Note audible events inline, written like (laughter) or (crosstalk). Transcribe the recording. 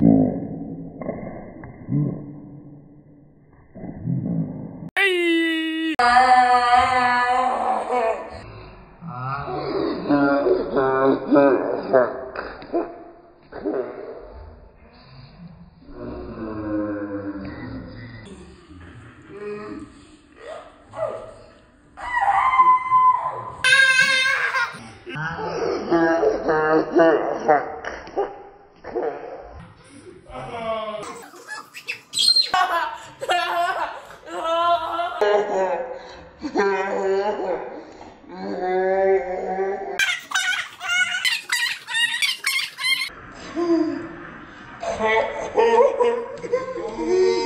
Uh, Oh, (laughs)